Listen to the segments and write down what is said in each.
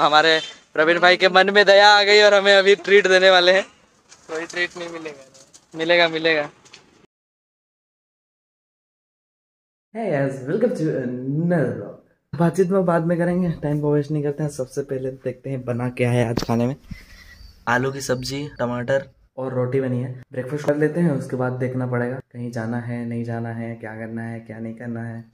हमारे प्रवीण भाई के मन में दया आ गई और हमें अभी ट्रीट देने वाले हैं। कोई ट्रीट नहीं मिलेगा। मिलेगा मिलेगा। Hey guys, welcome to another vlog. बातचीत में बाद में करेंगे टाइम को वेस्ट नहीं करते हैं। सबसे पहले देखते हैं बना क्या है आज खाने में। आलू की सब्ज़ी टमाटर और रोटी बनी है। ब्रेकफास्ट कर लेते हैं उसके बाद देखना पड़ेगा कहीं जाना है नहीं जाना है क्या करना है क्या नहीं करना है।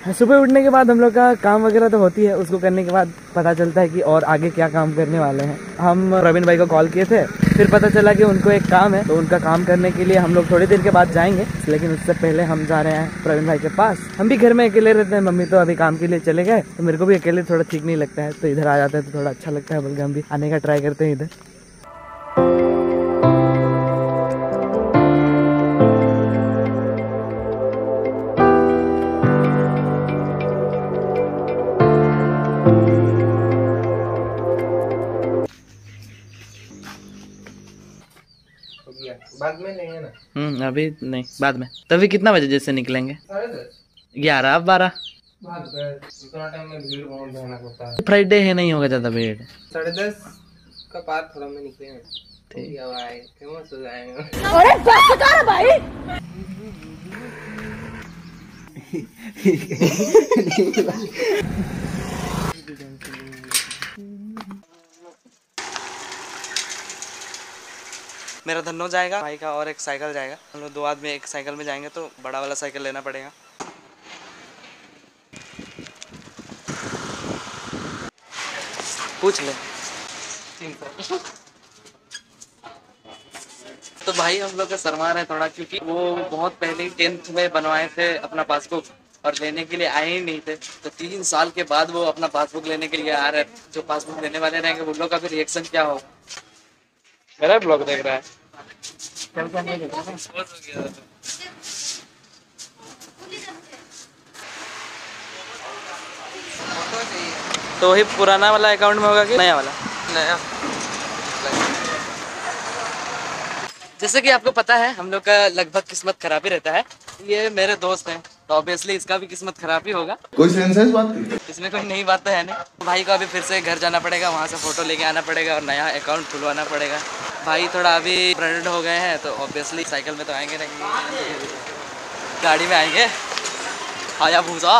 सुबह उठने के बाद हम लोग का काम वगैरह तो होती है, उसको करने के बाद पता चलता है कि और आगे क्या काम करने वाले हैं। हम रविन भाई को कॉल किए थे, फिर पता चला कि उनको एक काम है तो उनका काम करने के लिए हम लोग थोड़ी देर के बाद जाएँगे, लेकिन उससे पहले हम जा रहे हैं प्रवीण भाई के पास। हम भी घर में अकेले रहते हैं, मम्मी तो अभी काम के लिए चले गए तो मेरे को भी अकेले थोड़ा ठीक नहीं लगता है तो इधर आ जाते हैं तो थोड़ा अच्छा लगता है बल्कि हम भी आने का ट्राई करते हैं इधर। बाद में लेंगे ना। हम्म अभी नहीं बाद में। तभी कितना बजे जैसे निकलेंगे? साढ़े दस। ग्यारह बारह? बाद टाइम में भीड़ बहुत भयानक होता है। फ्राइडे है नहीं होगा ज़्यादा भीड़। साढ़े दस का पार थोड़ा में निकले हैं ठीक या भाई फ़ेमस हो जाएँगे मेरा धनो जाएगा, भाई का और एक साइकिल जाएगा। हम लोग दो आदमी एक साइकिल में जाएँगे तो बड़ा वाला साइकिल लेना पड़ेगा। पूछ ले। तो भाई हम लोग का शर्मा रहे थोड़ा, क्योंकि वो बहुत पहले टेंथ में बनवाए थे अपना पासबुक और लेने के लिए आए ही नहीं थे। तो तीन साल के बाद वो अपना पासबुक लेने के लिए आ रहे हैं। जो पासबुक लेने वाले रहेंगे, उन लोग का भी रिएक्शन क्या होगा? मेरा ब्लॉग देख रहा है। तो वही पुराना वाला अकाउंट में होगा कि नया वाला? नया। जैसे कि आपको पता है हम लोग का लगभग किस्मत खराब ही रहता है। ये मेरे दोस्त हैं। तो ऑब्वियसली इसका भी किस्मत खराब ही होगा। कोई सेंस है इस बात की? इसमें कोई नई बात तो है नहीं। भाई को अभी फिर से घर जाना पड़ेगा वहाँ से फ़ोटो लेके आना पड़ेगा और नया अकाउंट खुलवाना पड़ेगा। भाई थोड़ा अभी ब्रांडेड हो गए हैं तो ऑब्वियसली साइकिल में तो आएँगे नहीं। गाड़ी में आएँगे। आया भूसा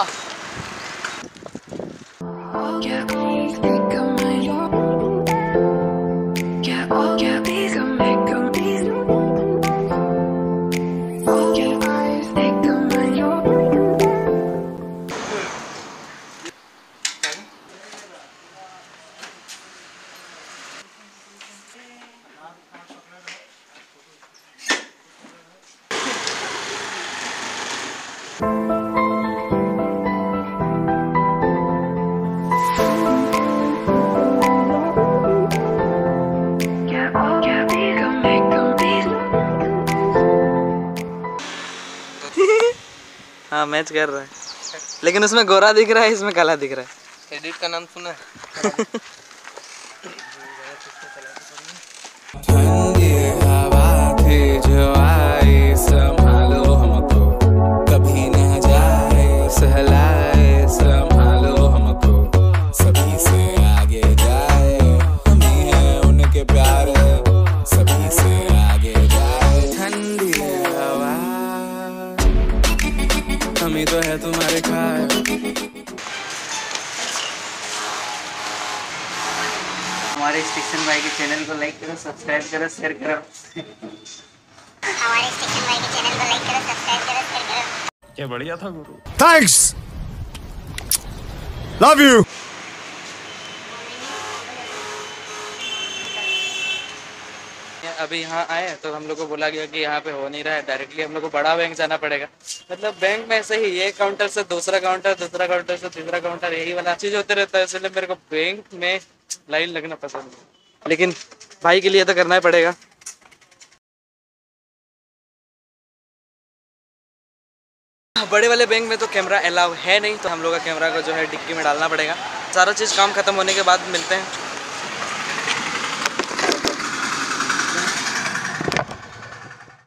मैच कर रहा है। लेकिन उसमें गोरा दिख रहा है इसमें काला दिख रहा है। एडिट का नाम सुना है। हमारे स्टेशन भाई के चैनल को लाइक करो सब्सक्राइब करो शेयर करो। हमारे स्टेशन भाई के चैनल को लाइक करो सब्सक्राइब करो शेयर करो। थैंक्स लव यू अभी यहाँ आए तो हम लोग को बोला गया कि यहाँ पे हो नहीं रहा है डायरेक्टली हम लोग को बड़ा बैंक जाना पड़ेगा। मतलब बैंक में ऐसे ही एक काउंटर से दूसरा काउंटर दूसरा काउंटर से तीसरा काउंटर यही वाला चीज़ होते रहता है इसलिए मेरे को बैंक में लाइन लगना पसंद है। लेकिन भाई के लिए तो करना ही पड़ेगा। बड़े वाले बैंक में तो कैमरा अलाउ है नहीं तो हम लोग का कैमरा को जो है डिक्की में डालना पड़ेगा। सारा चीज़ काम खत्म होने के बाद मिलते हैं।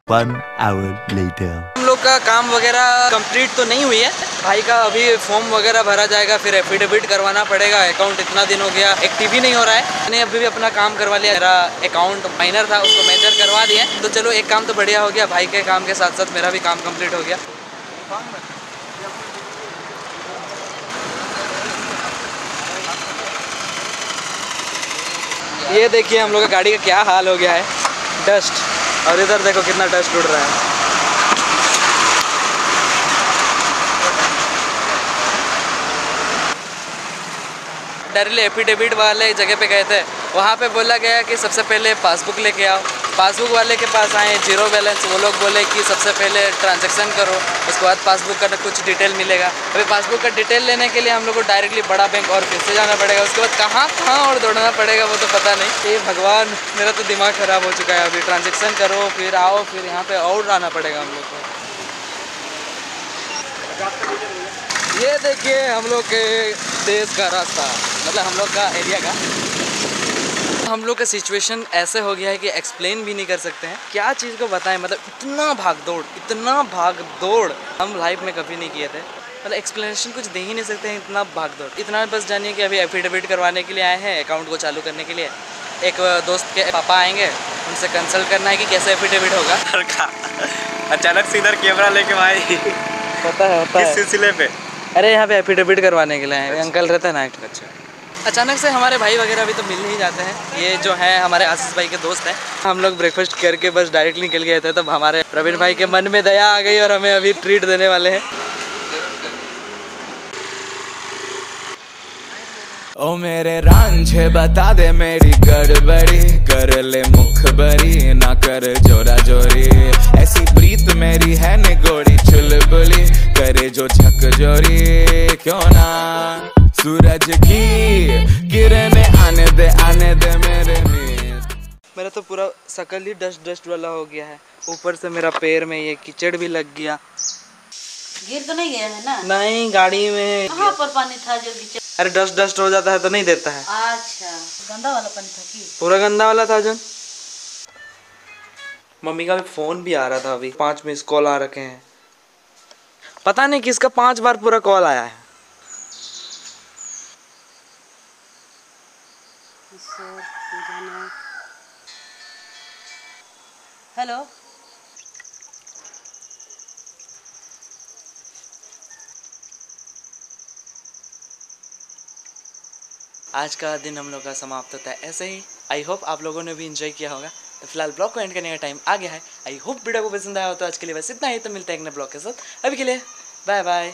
One hour later. हम लोग का काम वगैरह कंप्लीट तो नहीं हुई है। भाई का अभी फॉर्म वगैरह भरा जाएगा, फिर एफिडेविट करवाना पड़ेगा। अकाउंट इतना दिन हो गया एक्टिव ही नहीं हो रहा है। मैंने अभी भी अपना काम करवा लिया, मेरा अकाउंट माइनर था, उसको मेजर करवा दिए तो चलो, एक काम तो बढ़िया हो गया, भाई के काम के साथ साथ मेरा भी काम कंप्लीट हो गया। ये देखिए, हम लोग का गाड़ी का क्या हाल हो गया है। डस्ट और इधर देखो कितना डस्ट उड़ रहा है। डायरेक्टली एफिडेविट वाले जगह पे गए थे। वहाँ पे बोला गया कि सबसे पहले पासबुक लेके आओ। पासबुक वाले के पास आए ज़ीरो बैलेंस वो लोग बोले कि सबसे पहले ट्रांजैक्शन करो, उसके बाद पासबुक का कुछ डिटेल मिलेगा। अभी पासबुक का डिटेल लेने के लिए हम लोग को डायरेक्टली बड़ा बैंक और फिर से जाना पड़ेगा। उसके बाद कहाँ कहाँ और दौड़ना पड़ेगा वो तो पता नहीं। ये भगवान, मेरा तो दिमाग ख़राब हो चुका है। अभी ट्रांजेक्शन करो, फिर आओ, फिर यहाँ पर और आना पड़ेगा हम लोग को। ये देखिए हम लोग के देश का रास्ता। मतलब हम लोग का एरिया का। हम लोग का सिचुएशन ऐसे हो गया है कि एक्सप्लेन भी नहीं कर सकते हैं। क्या चीज़ को बताएँ? मतलब इतना भाग दौड़ इतना भाग दौड़ हम लाइफ में कभी नहीं किए थे। मतलब एक्सप्लेनेशन कुछ दे ही नहीं सकते हैं इतना भाग दौड़। इतना बस जानिए कि अभी एफिडेविट करवाने के लिए आए हैं अकाउंट को चालू करने के लिए। एक दोस्त के पापा आएँगे उनसे कंसल्ट करना है कि कैसे एफिडेविट होगा। अचानक से इधर कैमरा लेके आए होता है होता है। सिलसिले पे? अरे यहाँ पे एफिडेविट करवाने के लिए आए अंकल रहते हैं ना अच्छा। अचानक से हमारे भाई वगैरह भी तो मिल ही जाते हैं। ये जो है हमारे आशीष भाई के दोस्त हैं। हम लोग ब्रेकफास्ट करके बस डायरेक्ट निकल गए थे, तब हमारे प्रवीण भाई के मन में दया आ गई और हमें अभी ट्रीट देने वाले हैं। ओ मेरे रांझे, बता दे मेरी गड़बड़ी। कर ले मुखबरी, ना कर जोरा जोरी। शकल ही डस्ट डस्ट वाला हो गया है। ऊपर से मेरा पैर में ये कीचड़ भी लग गया। गिर तो नहीं गया है ना? नहीं गाड़ी में। कहाँ पर पानी था जो गिर अरे डस्ट डस्ट हो जाता है तो नहीं देता है। अच्छा। गंदा वाला पानी था की? पूरा गंदा वाला था जन। मम्मी का भी फ़ोन भी आ रहा था अभी। पाँच मिस कॉल आ रखे हैं। पता नहीं किसका पाँच बार पूरा कॉल आया है। आज का दिन हम लोग का समाप्त होता है ऐसे ही आई होप आप लोगों ने भी इंजॉय किया होगा तो फ़िलहाल ब्लॉग को एंड करने का टाइम आ गया है आई होप वीडियो को पसंद आया हो तो आज के लिए बस इतना ही तो मिलता है एक नए ब्लॉग के साथ अभी के लिए बाय बाय